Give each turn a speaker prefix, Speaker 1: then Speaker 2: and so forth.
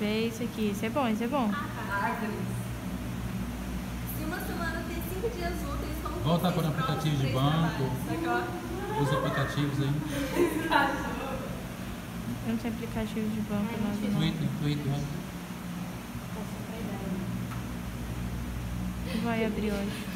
Speaker 1: Vê isso aqui. Isso é bom, isso é bom.
Speaker 2: Árvores. Se uma semana tem cinco dias úteis, como
Speaker 3: Volta
Speaker 2: vocês
Speaker 3: para o aplicativo de banco. Os aplicativos aí.
Speaker 1: Eu não tenho aplicativo de banco, não.
Speaker 3: Twitter, Twitter. Né?
Speaker 1: É Vai abrir hoje.